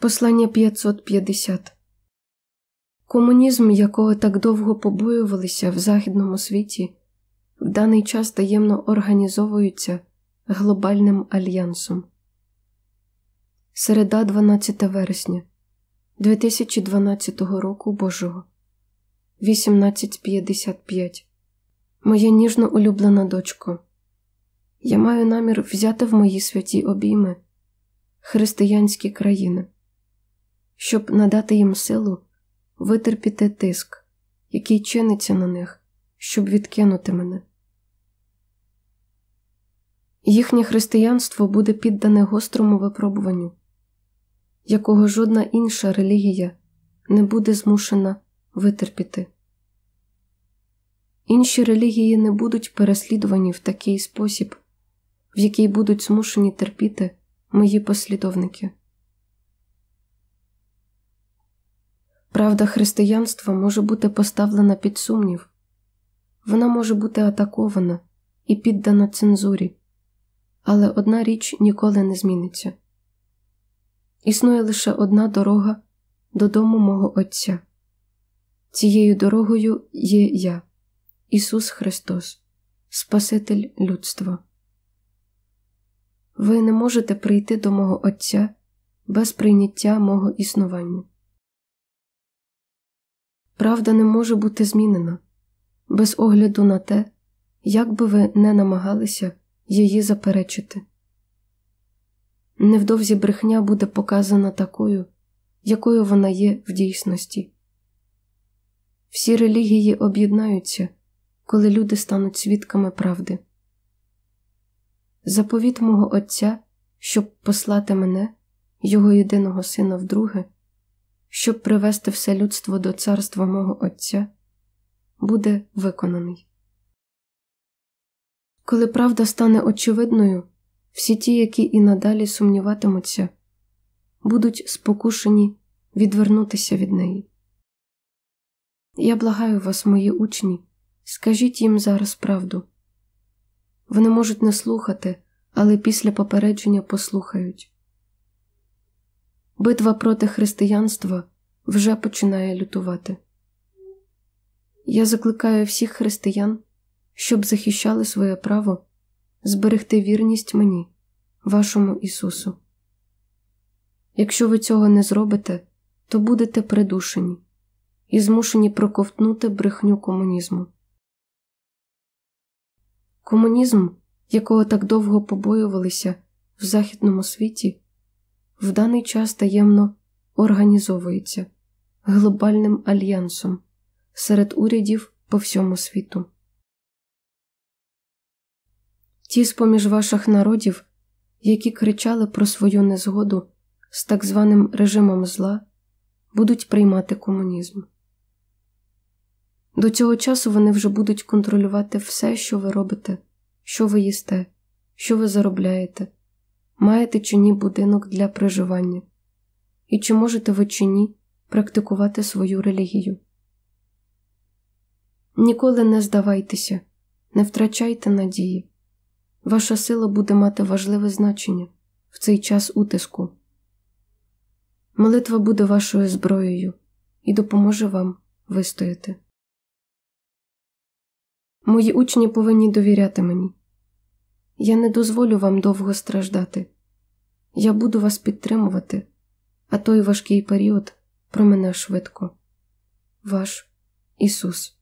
Послання 550 Комунізм, якого так довго побоювалися в Західному світі, в даний час таємно організовується глобальним альянсом. Середа 12 вересня 2012 року Божого 18.55 Моя ніжно улюблена дочко. Я маю намір взяти в мої святі обійми християнські країни щоб надати їм силу витерпіти тиск, який чиниться на них, щоб відкинути мене. Їхнє християнство буде піддане гострому випробуванню, якого жодна інша релігія не буде змушена витерпіти. Інші релігії не будуть переслідувані в такий спосіб, в який будуть змушені терпіти мої послідовники. Правда християнства може бути поставлена під сумнів, вона може бути атакована і піддана цензурі, але одна річ ніколи не зміниться. Існує лише одна дорога додому мого Отця. Цією дорогою є я, Ісус Христос, Спаситель людства. Ви не можете прийти до мого Отця без прийняття мого існування. Правда не може бути змінена без огляду на те, як би ви не намагалися її заперечити. Невдовзі брехня буде показана такою, якою вона є в дійсності. Всі релігії об'єднаються, коли люди стануть свідками правди. Заповіт мого Отця, щоб послати мене, Його єдиного сина вдруге щоб привести все людство до царства мого Отця, буде виконаний. Коли правда стане очевидною, всі ті, які і надалі сумніватимуться, будуть спокушені відвернутися від неї. Я благаю вас, мої учні, скажіть їм зараз правду. Вони можуть не слухати, але після попередження послухають. Битва проти християнства вже починає лютувати. Я закликаю всіх християн, щоб захищали своє право зберегти вірність мені, вашому Ісусу. Якщо ви цього не зробите, то будете придушені і змушені проковтнути брехню комунізму. Комунізм, якого так довго побоювалися в західному світі в даний час таємно організовується глобальним альянсом серед урядів по всьому світу. Ті з поміж ваших народів, які кричали про свою незгоду з так званим режимом зла, будуть приймати комунізм. До цього часу вони вже будуть контролювати все, що ви робите, що ви їсте, що ви заробляєте, маєте чи ні будинок для проживання, і чи можете ви чи ні практикувати свою релігію. Ніколи не здавайтеся, не втрачайте надії. Ваша сила буде мати важливе значення в цей час утиску. Молитва буде вашою зброєю і допоможе вам вистояти. Мої учні повинні довіряти мені. Я не дозволю вам довго страждати. Я буду вас підтримувати, а той важкий період промене швидко. Ваш Ісус.